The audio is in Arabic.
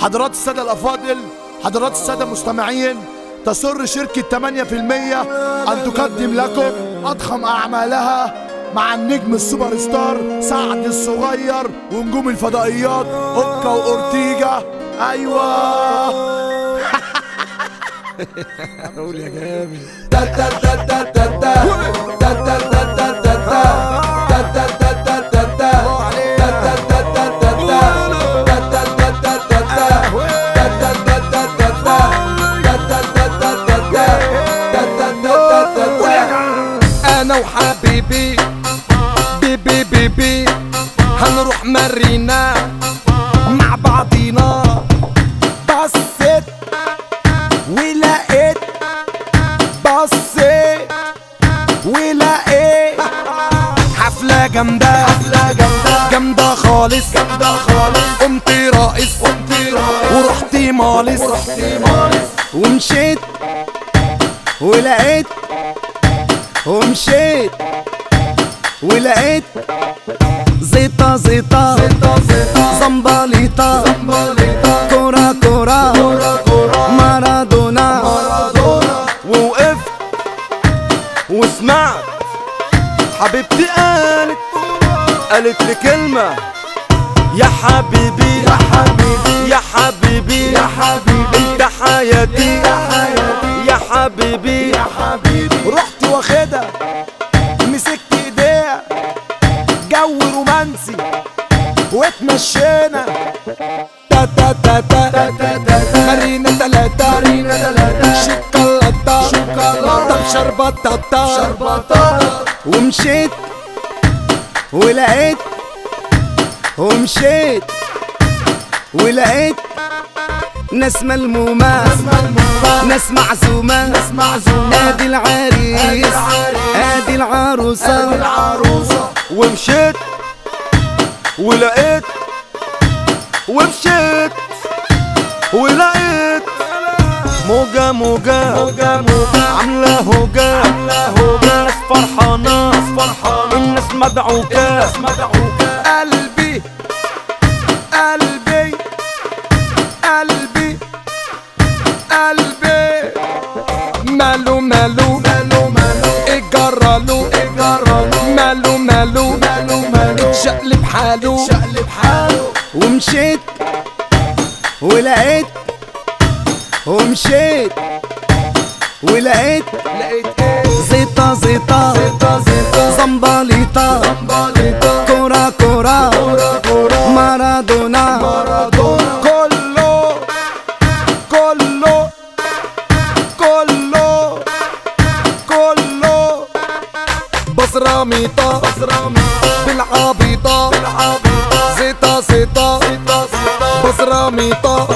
حضرات السادة الأفاضل حضرات السادة المستمعين تسر شركة 8% أن تقدم لكم أضخم أعمالها مع النجم السوبر ستار سعد الصغير ونجوم الفضائيات أوكا وأورتيجا. أيوة. قول يا جامد أنا وحبيبي. بيبي بيبي. هنروح مرينا مع بعضينا. بصيت ولقيت. بصيت ولقيت. حفلة جامدة. حفلة جامدة. جامدة خالص. جامدة خالص. قمت راقص قمت راقص ورحت مالس. ورحت مالس. ومشيت ولقيت. ومشيت ولقيت زيطة زيطة زمبليطة كورة كورة مارادونا ووقفت وسمعت حبيبتي قالت قالت لي كلمة يا حبيبي يا حبيبي يا حبيبي يا حبيبي انت حياتي يا حبيبي يا حبيبي رحت واخدها. مسكت ايديها. جو رومانسي. واتمشينا. تا تا تا تا مارينا تلاتة. مارينا تلاتة. شوكولاتة شوكولاتة بشربطة شربطة. ومشيت. ولقيت. ومشيت. ولقيت. ناس ملمومة ناس معزومة ناس معزومة آدي العريس آدي العروسة. العروسة ومشيت ولقيت ومشيت ولقيت موجة موجة. موجة موجة عاملة هوجة عاملة هوجة الناس فرحانة الناس مدعوكة. قلبي قلبي. ماله ماله ماله ماله اجرله اجرله ماله ماله ماله ماله اتشقلب حاله ومشيت ولقيت ومشيت ولقيت لقيت إيه زيطة زيطة. زيطة زيطة زمبليطة كورة كورة. مارادونا مارادونا. بصراميطة بالعبيطة زيطة بصراميطة بصراميطة